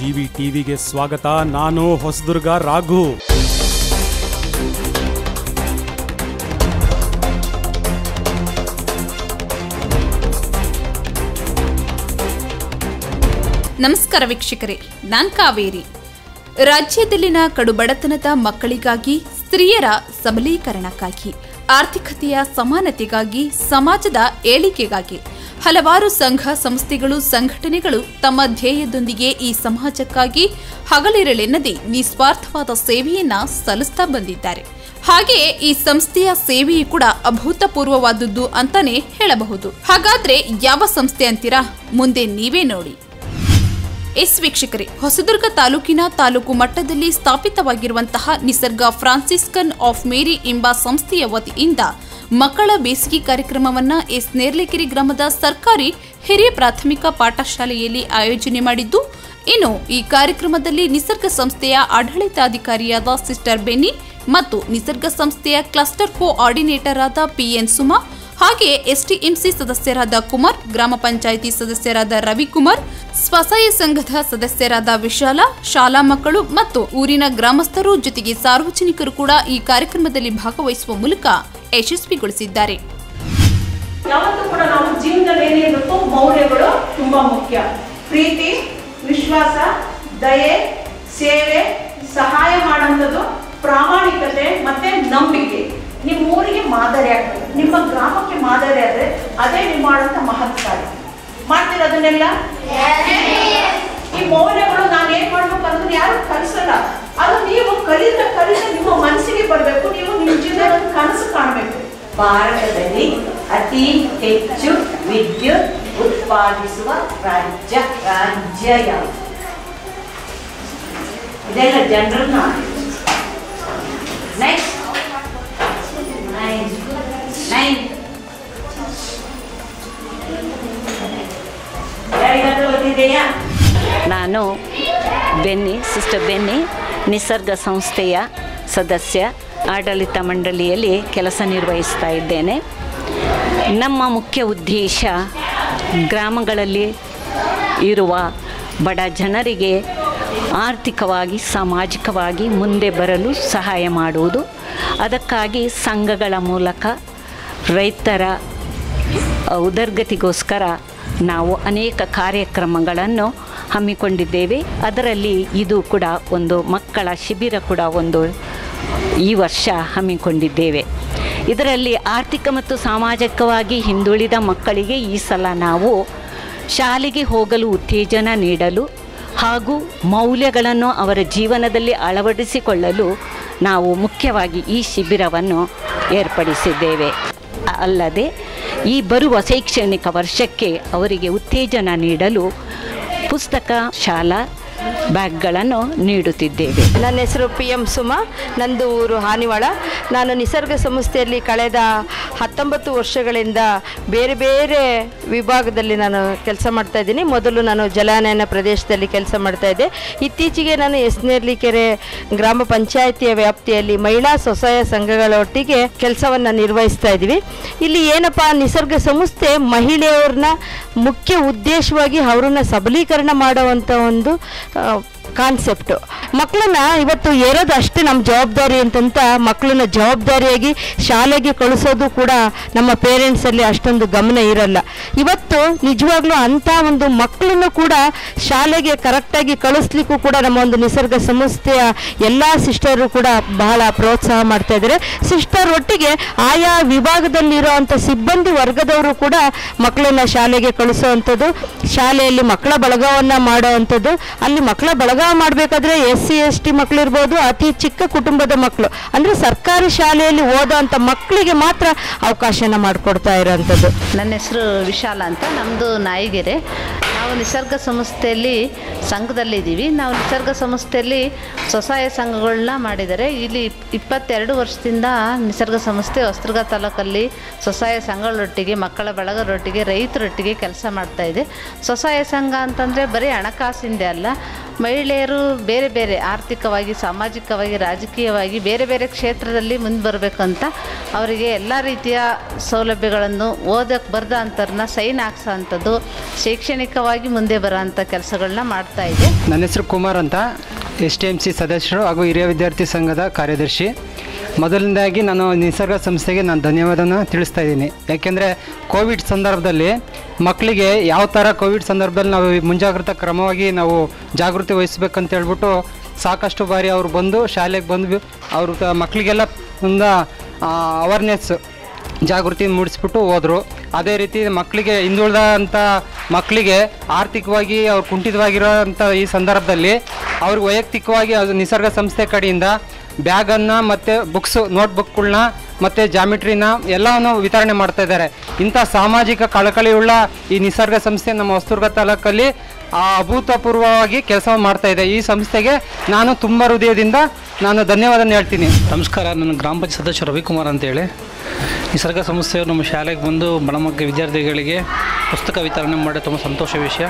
GV ಟಿವಿಗೆ ಸ್ವಾಗತ. ನಾನು ಹೊಸದುರ್ಗ ರಾಘು. ನಮಸ್ಕಾರ ವೀಕ್ಷಕರೇ, ನಾನ್ ಕಾವೇರಿ. ರಾಜ್ಯದಲ್ಲಿನ ಕಡುಬಡತನದ ಮಕ್ಕಳಿಗಾಗಿ, ಸ್ತ್ರೀಯರ ಸಬಲೀಕರಣಕ್ಕಾಗಿ, ಆರ್ಥಿಕತೆಯ ಸಮಾನತೆಗಾಗಿ, ಸಮಾಜದ ಏಳಿಗೆಗಾಗಿ ಹಲವಾರು ಸಂಘ ಸಂಸ್ಥೆಗಳು, ಸಂಘಟನೆಗಳು ತಮ್ಮ ಧ್ಯೇಯದೊಂದಿಗೆ ಈ ಸಮಾಜಕ್ಕಾಗಿ ಹಗಲಿರಳೆನ್ನದೆ ನಿಸ್ವಾರ್ಥವಾದ ಸೇವೆಯನ್ನ ಸಲ್ಲಿಸ್ತಾ ಬಂದಿದ್ದಾರೆ. ಹಾಗೆಯೇ ಈ ಸಂಸ್ಥೆಯ ಸೇವೆಯು ಕೂಡ ಅಭೂತಪೂರ್ವವಾದದ್ದು ಅಂತಾನೆ ಹೇಳಬಹುದು. ಹಾಗಾದ್ರೆ ಯಾವ ಸಂಸ್ಥೆ ಅಂತೀರಾ? ಮುಂದೆ ನೀವೇ ನೋಡಿ. ಎಸ್ ವೀಕ್ಷಕರೇ, ಹೊಸದುರ್ಗ ತಾಲೂಕಿನ ತಾಲೂಕು ಮಟ್ಟದಲ್ಲಿ ಸ್ಥಾಪಿತವಾಗಿರುವಂತಹ ನಿಸರ್ಗ ಫ್ರಾನ್ಸಿಸ್ಕನ್ ಆಫ್ ಮೇರಿ ಎಂಬ ಸಂಸ್ಥೆಯ ವತಿಯಿಂದ ಮಕ್ಕಳ ಬೇಸಿಗೆ ಕಾರ್ಯಕ್ರಮವನ್ನು ಎಸ್ ನೇರ್ಲೆಕೆರೆ ಗ್ರಾಮದ ಸರ್ಕಾರಿ ಹಿರಿಯ ಪ್ರಾಥಮಿಕ ಪಾಠಶಾಲೆಯಲ್ಲಿ ಆಯೋಜನೆ ಮಾಡಿದ್ದು, ಇನ್ನು ಈ ಕಾರ್ಯಕ್ರಮದಲ್ಲಿ ನಿಸರ್ಗ ಸಂಸ್ಥೆಯ ಆಡಳಿತಾಧಿಕಾರಿಯಾದ ಸಿಸ್ಟರ್ ಬೆನ್ನಿ ಮತ್ತು ನಿಸರ್ಗ ಸಂಸ್ಥೆಯ ಕ್ಲಸ್ಟರ್ ಕೋಆರ್ಡಿನೇಟರ್ ಆದ ಪಿಎನ್ ಸುಮಾ ಹಾಗೆಯೇ ಎಸ್ಟಿಎಂಸಿ ಸದಸ್ಯರಾದ ಕುಮಾರ್, ಗ್ರಾಮ ಪಂಚಾಯಿತಿ ಸದಸ್ಯರಾದ ರವಿಕುಮಾರ್, ಸ್ವಸಹಾಯ ಸಂಘದ ಸದಸ್ಯರಾದ ವಿಶಾಲ, ಶಾಲಾ ಮಕ್ಕಳು ಮತ್ತು ಊರಿನ ಗ್ರಾಮಸ್ಥರು ಜೊತೆಗೆ ಸಾರ್ವಜನಿಕರು ಕೂಡ ಈ ಕಾರ್ಯಕ್ರಮದಲ್ಲಿ ಭಾಗವಹಿಸುವ ಮೂಲಕ ಯಶಸ್ವಿಗೊಳಿಸಿದ್ದಾರೆ. ಯಾವತ್ತೂ ಕೂಡ ನಾವು ಜೀವನದಲ್ಲಿ ಏನಿರಬೇಕು ಮೌಲ್ಯಗಳು ತುಂಬಾ ಮುಖ್ಯ. ಪ್ರೀತಿ ವಿಶ್ವಾಸ ದಯೆ ಸೇವೆ ಸಹಾಯ ಮಾಡುವಂಥದ್ದು ಪ್ರಾಮಾಣಿಕತೆ ಮತ್ತೆ ನಂಬಿಕೆ. ನಿಮ್ಮ ಊರಿಗೆ ಮಾದರಿ ಆಗ್ತದೆ ನಿಮ್ಮ ಗ್ರಾಮಕ್ಕೆ ಮಾದರಿ ಆದರೆ ಅದೇ ನೀವು ಮಾಡುವಂಥ ಮಹತ್ವ. ಕಾರ್ಯ ಮಾಡ್ತೀರ ಅದನ್ನೆಲ್ಲ ಈ ಮೌಲ್ಯಗಳು ನಾನು ಏನ್ ಮಾಡ್ಬೇಕು ಅದನ್ನ ಯಾರು ಕಲಿಸಲ್ಲ ಅದು ನೀವು ಕಲಿತ ಕಲಿತ ನಿಮ್ಮ ಮನಸ್ಸಿಗೆ ಬರಬೇಕು ನೀವು ನಿಮ್ಮ ಜೀವನದ ಒಂದು ಕನಸು ಕಾಣಬೇಕು ಭಾರತದಲ್ಲಿ ಅತಿ ಹೆಚ್ಚು ವಿದ್ಯುತ್ ಉತ್ಪಾದಿಸುವ ರಾಜ್ಯ ರಾಜ್ಯ ಯಾವುದು? ಇದೆಲ್ಲ general knowledge next nine nine ಯಾರಿಗಾದ್ರೂ ಗೊತ್ತಿದೆಯಾ? ನಾನು ಬೆನ್ನಿ, ಸಿಸ್ಟರ್ ಬೆನ್ನಿ, ನಿಸರ್ಗ ಸಂಸ್ಥೆಯ ಸದಸ್ಯ ಆಡಳಿತ ಮಂಡಳಿಯಲ್ಲಿ ಕೆಲಸ ನಿರ್ವಹಿಸ್ತಾ ಇದ್ದೇನೆ. ನಮ್ಮ ಮುಖ್ಯ ಉದ್ದೇಶ ಗ್ರಾಮಗಳಲ್ಲಿ ಇರುವ ಬಡ ಜನರಿಗೆ ಆರ್ಥಿಕವಾಗಿ, ಸಾಮಾಜಿಕವಾಗಿ ಮುಂದೆ ಬರಲು ಸಹಾಯ ಮಾಡುವುದು. ಅದಕ್ಕಾಗಿ ಸಂಘಗಳ ಮೂಲಕ ರೈತರ ಉದರ್ಗತಿಗೋಸ್ಕರ ನಾವು ಅನೇಕ ಕಾರ್ಯಕ್ರಮಗಳನ್ನು ಹಮ್ಮಿಕೊಂಡಿದ್ದೇವೆ. ಅದರಲ್ಲಿ ಇದು ಕೂಡ ಒಂದು ಮಕ್ಕಳ ಶಿಬಿರ ಕೂಡ ಒಂದು ಈ ವರ್ಷ ಹಮ್ಮಿಕೊಂಡಿದ್ದೇವೆ. ಇದರಲ್ಲಿ ಆರ್ಥಿಕ ಮತ್ತು ಸಾಮಾಜಿಕವಾಗಿ ಹಿಂದುಳಿದ ಮಕ್ಕಳಿಗೆ ಈ ಸಲ ನಾವು ಶಾಲೆಗೆ ಹೋಗಲು ಉತ್ತೇಜನ ನೀಡಲು ಹಾಗೂ ಮೌಲ್ಯಗಳನ್ನು ಅವರ ಜೀವನದಲ್ಲಿ ಅಳವಡಿಸಿಕೊಳ್ಳಲು ನಾವು ಮುಖ್ಯವಾಗಿ ಈ ಶಿಬಿರವನ್ನು ಏರ್ಪಡಿಸಿದ್ದೇವೆ. ಅಲ್ಲದೆ ಈ ಬರುವ ಶೈಕ್ಷಣಿಕ ವರ್ಷಕ್ಕೆ ಅವರಿಗೆ ಉತ್ತೇಜನ ನೀಡಲು ಪುಸ್ತಕ, ಶಾಲಾ ಬ್ಯಾಗ್ಗಳನ್ನು ನೀಡುತ್ತಿದ್ದೇವೆ. ನನ್ನ ಹೆಸರು ಪಿ ಎಂ ಸುಮಾ, ನಂದು ಊರು ಹಾನಿವಾಳ. ನಾನು ನಿಸರ್ಗ ಸಂಸ್ಥೆಯಲ್ಲಿ ಕಳೆದ ಹತ್ತೊಂಬತ್ತು ವರ್ಷಗಳಿಂದ ಬೇರೆ ಬೇರೆ ವಿಭಾಗದಲ್ಲಿ ನಾನು ಕೆಲಸ ಮಾಡ್ತಾ ಇದ್ದೀನಿ. ಮೊದಲು ನಾನು ಜಲಾನಯನ ಪ್ರದೇಶದಲ್ಲಿ ಕೆಲಸ ಮಾಡ್ತಾ ಇದ್ದೆ. ಇತ್ತೀಚೆಗೆ ನಾನು ಎಸ್ ನೇರ್ಲಿಕೆರೆ ಗ್ರಾಮ ಪಂಚಾಯಿತಿಯ ವ್ಯಾಪ್ತಿಯಲ್ಲಿ ಮಹಿಳಾ ಸ್ವಸಹಾಯ ಸಂಘಗಳೊಟ್ಟಿಗೆ ಕೆಲಸವನ್ನು ನಿರ್ವಹಿಸ್ತಾ ಇದ್ದೀವಿ. ಇಲ್ಲಿ ಏನಪ್ಪ, ನಿಸರ್ಗ ಸಂಸ್ಥೆ ಮಹಿಳೆಯವ್ರನ್ನ ಮುಖ್ಯ ಉದ್ದೇಶವಾಗಿ ಅವ್ರನ್ನ ಸಬಲೀಕರಣ ಮಾಡುವಂಥ ಒಂದು out. ಕಾನ್ಸೆಪ್ಟು. ಮಕ್ಕಳನ್ನ ಇವತ್ತು ಏರೋದು ಅಷ್ಟೇ ನಮ್ಮ ಜವಾಬ್ದಾರಿ ಅಂತಂತ ಮಕ್ಕಳನ್ನ ಜವಾಬ್ದಾರಿಯಾಗಿ ಶಾಲೆಗೆ ಕಳಿಸೋದು ಕೂಡ ನಮ್ಮ ಪೇರೆಂಟ್ಸಲ್ಲಿ ಅಷ್ಟೊಂದು ಗಮನ ಇರಲ್ಲ. ಇವತ್ತು ನಿಜವಾಗ್ಲೂ ಅಂಥ ಒಂದು ಮಕ್ಕಳನ್ನು ಕೂಡ ಶಾಲೆಗೆ ಕರೆಕ್ಟಾಗಿ ಕಳಿಸ್ಲಿಕ್ಕೂ ಕೂಡ ನಮ್ಮ ಒಂದು ನಿಸರ್ಗ ಸಂಸ್ಥೆಯ ಎಲ್ಲ ಸಿಸ್ಟರು ಕೂಡ ಬಹಳ ಪ್ರೋತ್ಸಾಹ ಮಾಡ್ತಾ ಇದ್ದಾರೆ. ಸಿಸ್ಟರ್ ಒಟ್ಟಿಗೆ ಆಯಾ ವಿಭಾಗದಲ್ಲಿರೋ ಅಂಥ ಸಿಬ್ಬಂದಿ ವರ್ಗದವರು ಕೂಡ ಮಕ್ಕಳನ್ನ ಶಾಲೆಗೆ ಕಳಿಸುವಂಥದ್ದು. ಶಾಲೆಯಲ್ಲಿ ಮಕ್ಕಳ ಬಳಗವನ್ನು ಮಾಡುವಂಥದ್ದು. ಅಲ್ಲಿ ಮಕ್ಕಳ ಬಳಗ ಮಾಡಬೇಕಾದ್ರೆ ಎಸ್ ಸಿ, ಎಸ್ ಟಿ ಮಕ್ಕಳು ಇರ್ಬೋದು, ಅತಿ ಚಿಕ್ಕ ಕುಟುಂಬದ ಮಕ್ಕಳು ಅಂದರೆ ಸರ್ಕಾರಿ ಶಾಲೆಯಲ್ಲಿ ಓದೋ ಮಕ್ಕಳಿಗೆ ಮಾತ್ರ ಅವಕಾಶನ ಮಾಡಿಕೊಡ್ತಾ ಇರೋವಂಥದ್ದು ನನ್ನ ಹೆಸರು ವಿಶಾಲ ಅಂತ ನಮ್ಮದು ನಾಯಿಗೆರೆ. ನಾವು ನಿಸರ್ಗ ಸಂಸ್ಥೆಯಲ್ಲಿ ಸಂಘದಲ್ಲಿದ್ದೀವಿ. ನಾವು ನಿಸರ್ಗ ಸಂಸ್ಥೆಯಲ್ಲಿ ಸ್ವಸಹಾಯ ಸಂಘಗಳನ್ನ ಮಾಡಿದ್ದಾರೆ ಇಲ್ಲಿ ಇಪ್ಪತ್ತೆರಡು ವರ್ಷದಿಂದ ನಿಸರ್ಗ ಸಂಸ್ಥೆ ಹೊಸದುರ್ಗ ತಾಲೂಕಲ್ಲಿ ಸ್ವಸಹಾಯ ಸಂಘಗಳೊಟ್ಟಿಗೆ, ಮಕ್ಕಳ ಬಳಗರೊಟ್ಟಿಗೆ ರೈತರೊಟ್ಟಿಗೆ ಕೆಲಸ ಮಾಡ್ತಾ ಇದೆ. ಸ್ವಸಹಾಯ ಸಂಘ ಅಂತಂದರೆ ಬರೀ ಹಣಕಾಸಿಂದೆ ಅಲ್ಲ, ಮಹಿಳೆಯರು ಬೇರೆ ಬೇರೆ ಆರ್ಥಿಕವಾಗಿ, ಸಾಮಾಜಿಕವಾಗಿ, ರಾಜಕೀಯವಾಗಿ ಬೇರೆ ಬೇರೆ ಕ್ಷೇತ್ರದಲ್ಲಿ ಮುಂದೆ ಬರಬೇಕಂತ ಅವರಿಗೆ ಎಲ್ಲ ರೀತಿಯ ಸೌಲಭ್ಯಗಳನ್ನು ಓದಕ್ಕೆ ಬರ್ದ ಅಂಥವ್ರನ್ನ ಸೈನ್ ಹಾಕ್ಸೋ ಅಂಥದ್ದು ಶೈಕ್ಷಣಿಕವಾಗಿ ಉತ್ತಮವಾಗಿ ಮುಂದೆ ಬರೋಂಥ ಕೆಲಸಗಳನ್ನ ಮಾಡ್ತಾ ಇದೆ. ನನ್ನ ಹೆಸರು ಕುಮಾರ್ ಅಂತ ಎಸ್ ಟಿ ಎಂ ಸಿ ಸದಸ್ಯರು ಹಾಗೂ ಹಿರಿಯ ವಿದ್ಯಾರ್ಥಿ ಸಂಘದ ಕಾರ್ಯದರ್ಶಿ. ಮೊದಲನೇದಾಗಿ ನಾನು ನಿಸರ್ಗ ಸಂಸ್ಥೆಗೆ ನಾನು ಧನ್ಯವಾದನ ತಿಳಿಸ್ತಾ ಇದ್ದೀನಿ. ಯಾಕೆಂದರೆ ಕೋವಿಡ್ ಸಂದರ್ಭದಲ್ಲಿ ಮಕ್ಕಳಿಗೆ ಯಾವ ಥರ ಕೋವಿಡ್ ಸಂದರ್ಭದಲ್ಲಿ ನಾವು ಮುಂಜಾಗ್ರತಾ ಕ್ರಮವಾಗಿ ನಾವು ಜಾಗೃತಿ ವಹಿಸ್ಬೇಕಂತ ಹೇಳ್ಬಿಟ್ಟು ಸಾಕಷ್ಟು ಬಾರಿ ಅವರು ಬಂದು ಶಾಲೆಗೆ ಬಂದು ಅವ್ರ ಮಕ್ಕಳಿಗೆಲ್ಲ ಒಂದು ಅವೇರ್ನೆಸ್ ಜಾಗೃತಿ ಮೂಡಿಸ್ಬಿಟ್ಟು ಹೋದರು. ಅದೇ ರೀತಿ ಮಕ್ಕಳಿಗೆ ಹಿಂದುಳಿದಂಥ ಮಕ್ಕಳಿಗೆ ಆರ್ಥಿಕವಾಗಿ ಅವ್ರು ಕುಂಠಿತವಾಗಿರೋಂಥ ಈ ಸಂದರ್ಭದಲ್ಲಿ ಅವ್ರಿಗೆ ವೈಯಕ್ತಿಕವಾಗಿ ಅದು ನಿಸರ್ಗ ಸಂಸ್ಥೆ ಕಡೆಯಿಂದ ಬ್ಯಾಗನ್ನು ಮತ್ತು ಬುಕ್ಸು ನೋಟ್ಬುಕ್ಗಳನ್ನ ಮತ್ತು ಜಾಮಿಟ್ರಿನ ಎಲ್ಲವನ್ನು ವಿತರಣೆ ಮಾಡ್ತಾ ಇದ್ದಾರೆ. ಇಂಥ ಸಾಮಾಜಿಕ ಕಳಕಳಿಯುಳ್ಳ ಈ ನಿಸರ್ಗ ಸಂಸ್ಥೆ ನಮ್ಮ ಹೊಸದುರ್ಗ ತಾಲೂಕಲ್ಲಿ ಅಭೂತಪೂರ್ವವಾಗಿ ಕೆಲಸ ಮಾಡ್ತಾ ಇದೆ. ಈ ಸಂಸ್ಥೆಗೆ ನಾನು ತುಂಬ ಹೃದಯದಿಂದ ನಾನು ಧನ್ಯವಾದ ಹೇಳ್ತೀನಿ. ನಮಸ್ಕಾರ, ನನ್ನ ಗ್ರಾಮ ಪಂಚಾಯತ್ ಸದಸ್ಯ ರವಿಕುಮಾರ್ ಅಂತೇಳಿ. ನಿಸರ್ಗ ಸಂಸ್ಥೆಯು ನಮ್ಮ ಶಾಲೆಗೆ ಬಂದು ಬಡ ವಿದ್ಯಾರ್ಥಿಗಳಿಗೆ ಪುಸ್ತಕ ವಿತರಣೆ ಮಾಡೋದು ತುಂಬ ಸಂತೋಷ ವಿಷಯ.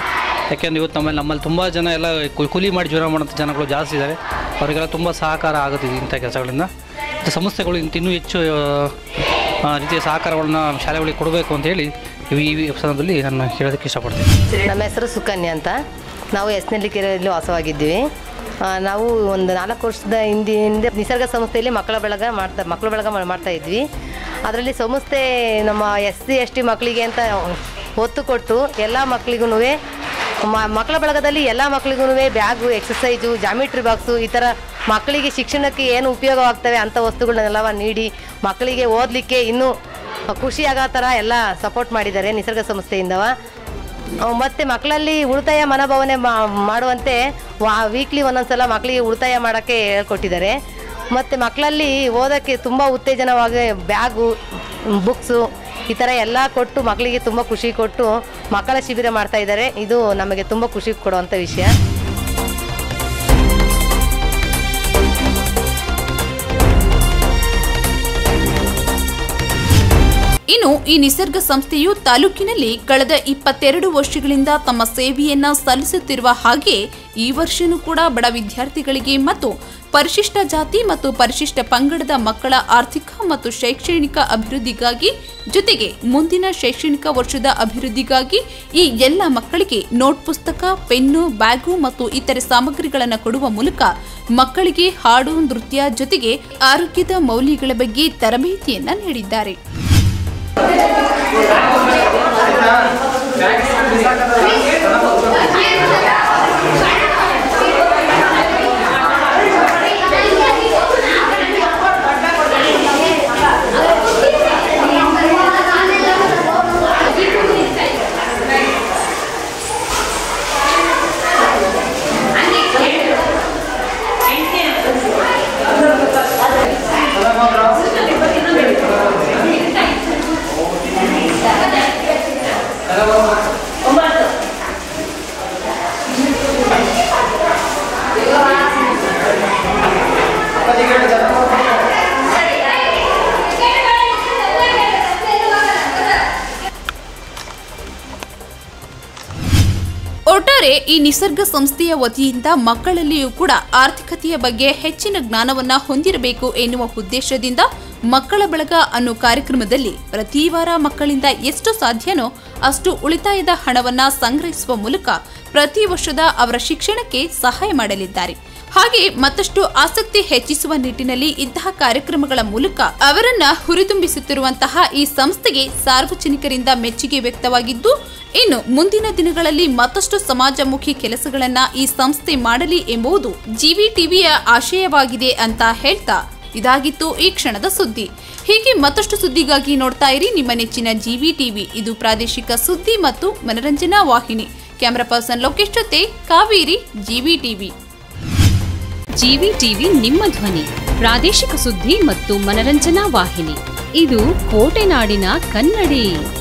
ಯಾಕೆಂದರೆ ಇವತ್ತು ನಮ್ಮಲ್ಲಿ ನಮ್ಮಲ್ಲಿ ತುಂಬ ಜನ ಎಲ್ಲ ಕೂಲಿ ಮಾಡಿ ಜೀವನ ಮಾಡೋಂಥ ಜನಗಳು ಜಾಸ್ತಿ ಇದ್ದಾರೆ. ಅವರಿಗೆಲ್ಲ ತುಂಬ ಸಹಕಾರ ಆಗುತ್ತೆ ಇಂಥ ಕೆಲಸಗಳಿಂದ. ಸಂಸ್ಥೆಗಳು ಇನ್ನೂ ಹೆಚ್ಚು ರೀತಿಯ ಸಹಕಾರಗಳನ್ನ ಶಾಲೆಗಳಿಗೆ ಕೊಡಬೇಕು ಅಂತೇಳಿ ಈ ಈ ಸಂದರ್ಭದಲ್ಲಿ ನಾನು ಹೇಳೋದಕ್ಕೆ ಇಷ್ಟಪಡ್ತೀನಿ. ನಮ್ಮ ಹೆಸರು ಸುಕನ್ಯಾ ಅಂತ. ನಾವು ಎಸ್ನೆಲ್ಲಿಕೆರೆಯಲ್ಲಿ ವಾಸವಾಗಿದ್ದೀವಿ. ಆ, ನಾವು ಒಂದು ನಾಲ್ಕು ವರ್ಷದ ಹಿಂದೆ ಹಿಂದೆ ನಿಸರ್ಗ ಸಂಸ್ಥೆಯಲ್ಲಿ ಮಕ್ಕಳ ಬಳಗ ಮಾಡ್ತಾ ಮಕ್ಕಳ ಬಳಗ ಮಾಡ್ತಾ ಇದ್ವಿ. ಅದರಲ್ಲಿ ಸಂಸ್ಥೆ ನಮ್ಮ ಎಸ್ ಸಿ, ಎಸ್ ಟಿ ಮಕ್ಕಳಿಗೆ ಅಂತ ಒತ್ತು ಕೊಟ್ಟು ಎಲ್ಲ ಮಕ್ಕಳಿಗೂ ಮಕ್ಕಳ ಬಳಗದಲ್ಲಿ ಎಲ್ಲ ಮಕ್ಕಳಿಗೂ ಬ್ಯಾಗು ಎಕ್ಸಸೈಜು ಜಾಮಿಟ್ರಿ ಬಾಕ್ಸು ಈ ಥರ ಮಕ್ಕಳಿಗೆ ಶಿಕ್ಷಣಕ್ಕೆ ಏನು ಉಪಯೋಗವಾಗ್ತವೆ ಅಂಥ ವಸ್ತುಗಳನ್ನೆಲ್ಲ ನೀಡಿ ಮಕ್ಕಳಿಗೆ ಓದಲಿಕ್ಕೆ ಇನ್ನೂ ಖುಷಿ ಆಗೋ ಥರ ಎಲ್ಲ ಸಪೋರ್ಟ್ ಮಾಡಿದ್ದಾರೆ ನಿಸರ್ಗ ಸಂಸ್ಥೆಯಿಂದವ. ಮತ್ತು ಮಕ್ಕಳಲ್ಲಿ ಉಳಿತಾಯ ಮನೋಭಾವನೆ ಮಾಡುವಂತೆ ವಾ ವೀಕ್ಲಿ ಒಂದೊಂದ್ಸಲ ಮಕ್ಕಳಿಗೆ ಉಳಿತಾಯ ಮಾಡೋಕ್ಕೆ ಹೇಳ್ಕೊಟ್ಟಿದ್ದಾರೆ. ಮತ್ತು ಮಕ್ಕಳಲ್ಲಿ ಓದೋಕ್ಕೆ ತುಂಬ ಉತ್ತೇಜನವಾಗಿ ಬ್ಯಾಗು, ಬುಕ್ಸು, ಈ ಥರ ಎಲ್ಲ ಕೊಟ್ಟು ಮಕ್ಕಳಿಗೆ ತುಂಬ ಖುಷಿ ಕೊಟ್ಟು ಮಕ್ಕಳ ಶಿಬಿರ ಮಾಡ್ತಾ ಇದ್ದಾರೆ. ಇದು ನಮಗೆ ತುಂಬ ಖುಷಿ ಕೊಡುವಂಥ ವಿಷಯ. ಇನ್ನು ಈ ನಿಸರ್ಗ ಸಂಸ್ಥೆಯು ತಾಲೂಕಿನಲ್ಲಿ ಕಳೆದ ಇಪ್ಪತ್ತೆರಡು ವರ್ಷಗಳಿಂದ ತಮ್ಮ ಸೇವೆಯನ್ನ ಸಲ್ಲಿಸುತ್ತಿರುವ ಹಾಗೆ ಈ ವರ್ಷನೂ ಕೂಡ ಬಡ ವಿದ್ಯಾರ್ಥಿಗಳಿಗೆ ಮತ್ತು ಪರಿಶಿಷ್ಟ ಜಾತಿ ಮತ್ತು ಪರಿಶಿಷ್ಟ ಪಂಗಡದ ಮಕ್ಕಳ ಆರ್ಥಿಕ ಮತ್ತು ಶೈಕ್ಷಣಿಕ ಅಭಿವೃದ್ಧಿಗಾಗಿ ಜೊತೆಗೆ ಮುಂದಿನ ಶೈಕ್ಷಣಿಕ ವರ್ಷದ ಅಭಿವೃದ್ಧಿಗಾಗಿ ಈ ಎಲ್ಲ ಮಕ್ಕಳಿಗೆ ನೋಟ್ ಪುಸ್ತಕ, ಪೆನ್ನು, ಬ್ಯಾಗು ಮತ್ತು ಇತರೆ ಸಾಮಗ್ರಿಗಳನ್ನು ಕೊಡುವ ಮೂಲಕ ಮಕ್ಕಳಿಗೆ ಹಾಡು, ನೃತ್ಯ ಜೊತೆಗೆ ಆರೋಗ್ಯದ ಮೌಲ್ಯಗಳ ಬಗ್ಗೆ ತರಬೇತಿಯನ್ನ ನೀಡಿದ್ದಾರೆ. Vamos lá. ಈ ನಿಸರ್ಗ ಸಂಸ್ಥೆಯ ವತಿಯಿಂದ ಮಕ್ಕಳಲ್ಲಿಯೂ ಕೂಡ ಆರ್ಥಿಕತೆಯ ಬಗ್ಗೆ ಹೆಚ್ಚಿನ ಜ್ಞಾನವನ್ನು ಹೊಂದಿರಬೇಕು ಎನ್ನುವ ಉದ್ದೇಶದಿಂದ ಮಕ್ಕಳ ಬಳಗ ಅನ್ನೋ ಕಾರ್ಯಕ್ರಮದಲ್ಲಿ ಪ್ರತಿ ವಾರ ಮಕ್ಕಳಿಂದ ಎಷ್ಟು ಸಾಧ್ಯನೋ ಅಷ್ಟು ಉಳಿತಾಯದ ಹಣವನ್ನು ಸಂಗ್ರಹಿಸುವ ಮೂಲಕ ಪ್ರತಿ ವರ್ಷದ ಅವರ ಶಿಕ್ಷಣಕ್ಕೆ ಸಹಾಯ ಮಾಡಲಿದ್ದಾರೆ. ಹಾಗೆ ಮತ್ತಷ್ಟು ಆಸಕ್ತಿ ಹೆಚ್ಚಿಸುವ ನಿಟ್ಟಿನಲ್ಲಿ ಇಂತಹ ಕಾರ್ಯಕ್ರಮಗಳ ಮೂಲಕ ಅವರನ್ನ ಹುರಿದುಂಬಿಸುತ್ತಿರುವಂತಹ ಈ ಸಂಸ್ಥೆಗೆ ಸಾರ್ವಜನಿಕರಿಂದ ಮೆಚ್ಚುಗೆ ವ್ಯಕ್ತವಾಗಿದ್ದು ಇನ್ನು ಮುಂದಿನ ದಿನಗಳಲ್ಲಿ ಮತ್ತಷ್ಟು ಸಮಾಜಮುಖಿ ಕೆಲಸಗಳನ್ನ ಈ ಸಂಸ್ಥೆ ಮಾಡಲಿ ಎಂಬುದು ಜಿವಿ ಟಿವಿಯ ಆಶಯವಾಗಿದೆ ಅಂತ ಹೇಳ್ತಾ ಇದಾಗಿತ್ತು ಈ ಕ್ಷಣದ ಸುದ್ದಿ. ಹೀಗೆ ಮತ್ತಷ್ಟು ಸುದ್ದಿಗಾಗಿ ನೋಡ್ತಾ ಇರಿ ನಿಮ್ಮ ನೆಚ್ಚಿನ ಜಿವಿ ಟಿವಿ. ಇದು ಪ್ರಾದೇಶಿಕ ಸುದ್ದಿ ಮತ್ತು ಮನರಂಜನಾ ವಾಹಿನಿ. ಕ್ಯಾಮರಾ ಪರ್ಸನ್ ಲೋಕೇಶ್ ಜೊತೆ Kaveri, GV TV. GV TV ನಿಮ್ಮ ಧ್ವನಿ. ಪ್ರಾದೇಶಿಕ ಸುದ್ದಿ ಮತ್ತು ಮನರಂಜನಾ ವಾಹಿನಿ. ಇದು ಕೋಟೆನಾಡಿನ ಕನ್ನಡಿ.